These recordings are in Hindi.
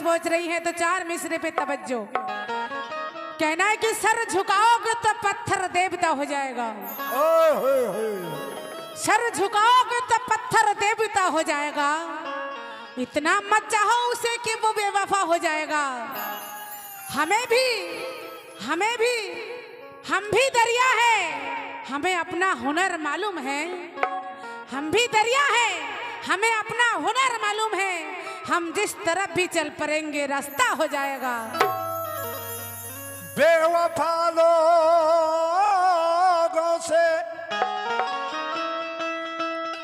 पहुँच रही है तो चार मिसरे पे तवज्जो। कहना है कि सर झुकाओगे तो पत्थर देवता हो जाएगा। सर झुकाओगे तो पत्थर देवता हो जाएगा। इतना मत चाहो उसे कि वो बेवफा हो जाएगा। हमें भी हमें भी, हम भी दरिया है। हमें अपना हुनर मालूम है। हम भी दरिया है। हमें अपना हुनर मालूम है। हम जिस तरफ़ भी चल पड़ेंगे, रास्ता हो जाएगा। बेवफा लोगों से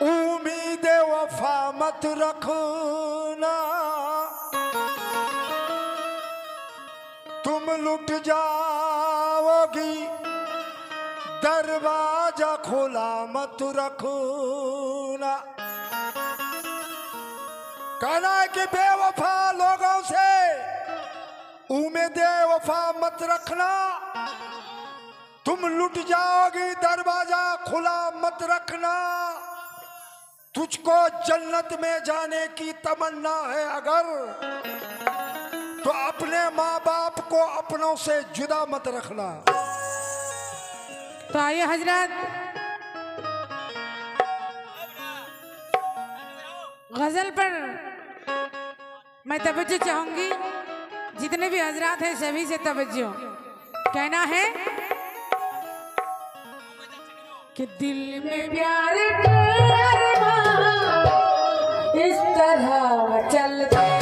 उम्मीद वफा मत रखना लुट जाओगी। दरवाज़ा खोला मत रखना। कहना है कि बेवफा लोगों से उम्मीद वफा मत रखना। तुम लुट जाओगी, दरवाज़ा खुला मत रखना। तुझको जन्नत में जाने की तमन्ना है अगर। तो अपने माँ बाप को अपनों से जुदा मत रखना। तो आइए हज़रत। गज़ल पर मैं तवज्जो चाहूँगी। जितने भी हजरात हैं, सभी से तवज्जो। कहना है कि दिल में प्यार इस तरह चलते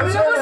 감사합니다.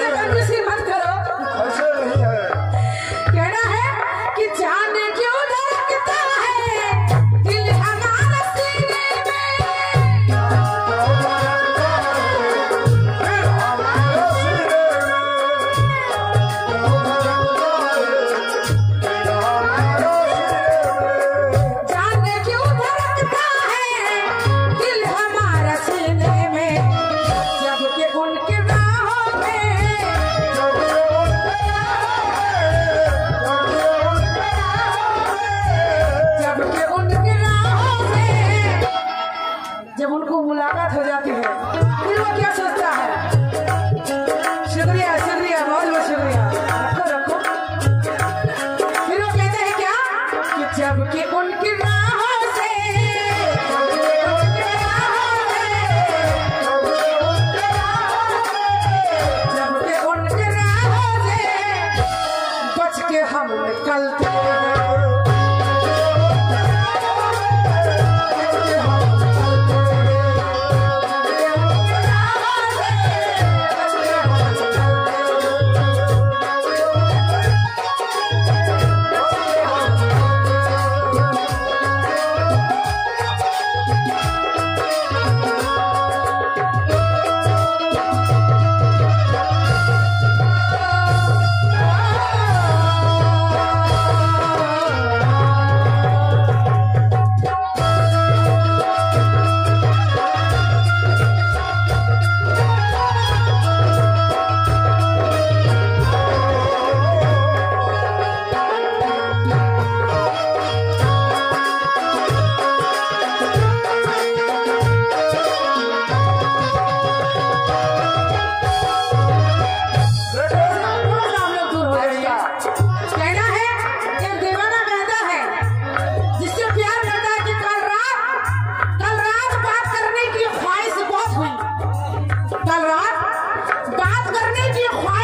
बात करने की ख्वाहिश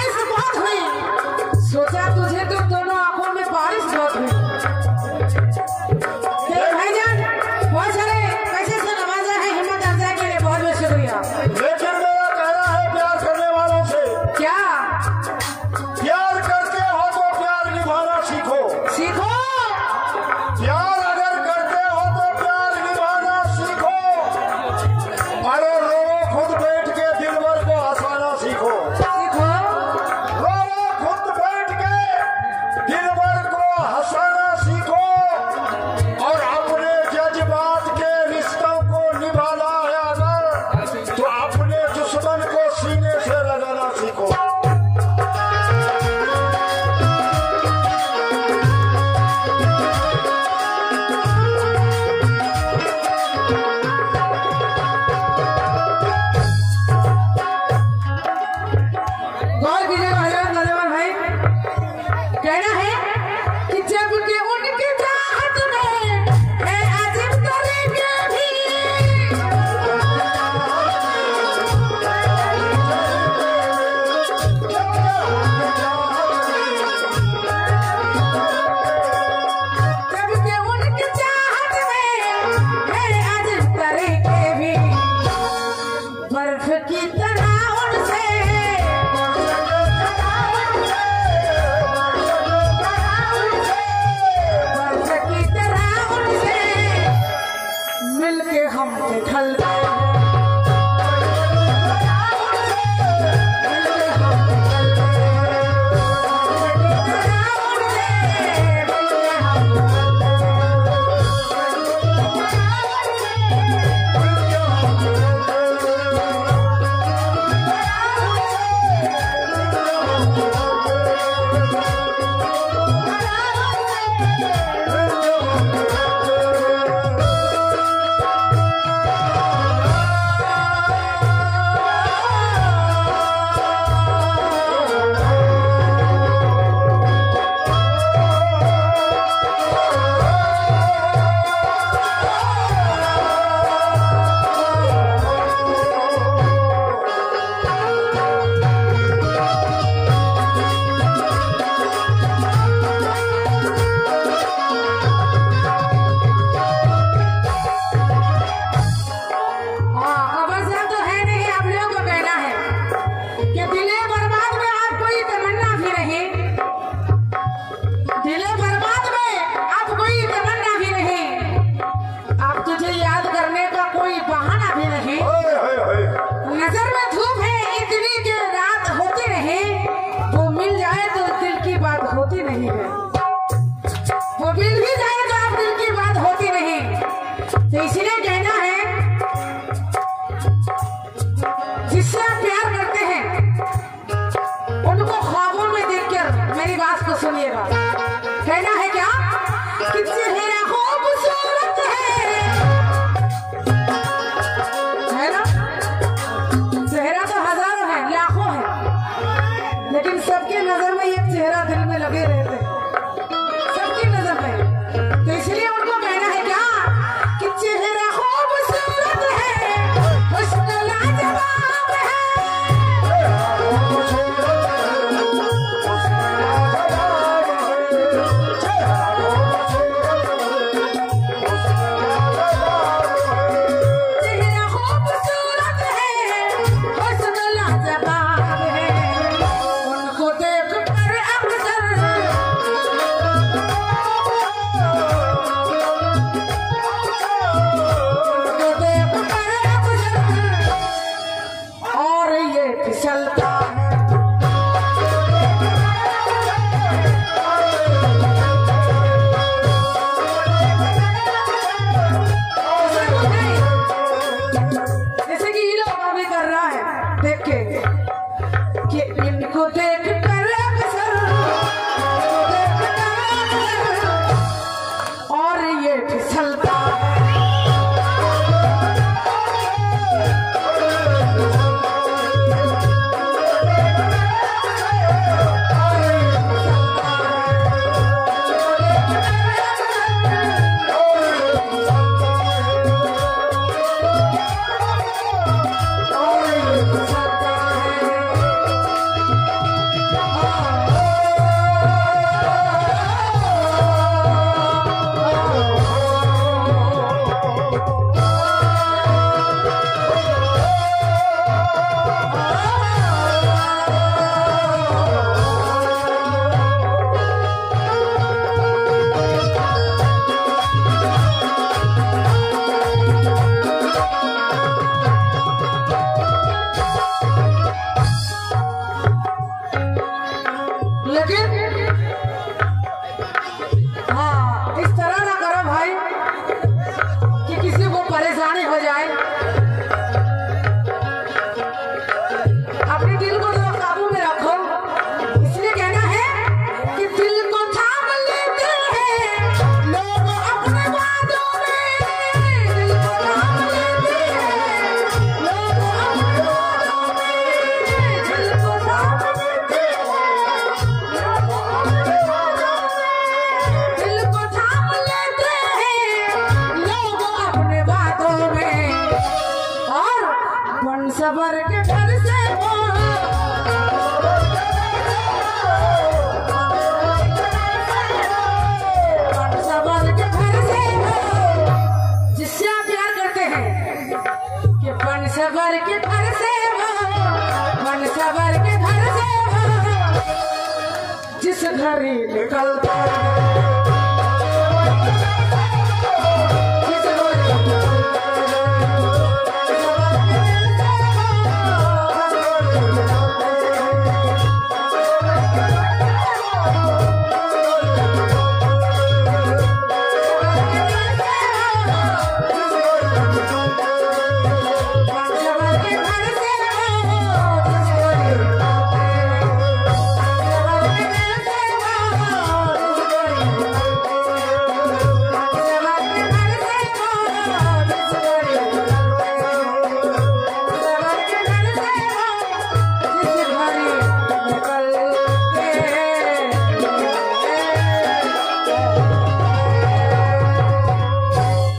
के